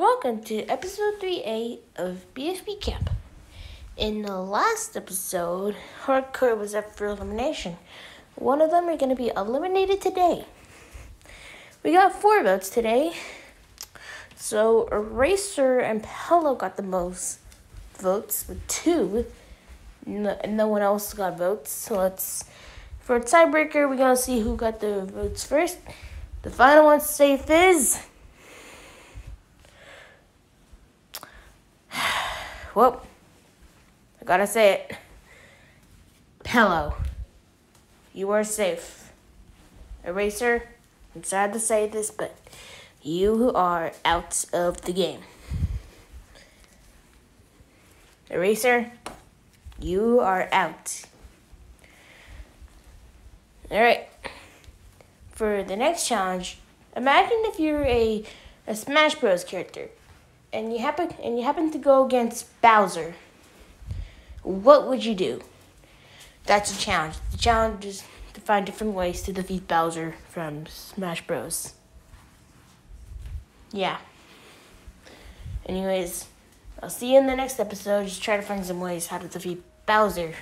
Welcome to episode 3A of BFB Camp. In the last episode, Hardcore was up for elimination. One of them are going to be eliminated today. We got four votes today. So Eraser and Pello got the most votes with two. No, no one else got votes. So let's, for a tiebreaker, we're going to see who got the votes first. The final one safe is. Well, I gotta say it. Hello. You are safe. Eraser, I'm sad to say this, but you are out of the game. Eraser, you are out. Alright. For the next challenge, imagine if you're a, a Smash Bros. character and you happen and you happen to go against Bowser, what would you do? That's a challenge. The challenge is to find different ways to defeat Bowser from Smash Bros. Yeah. Anyways, I'll see you in the next episode. Just try to find some ways how to defeat Bowser.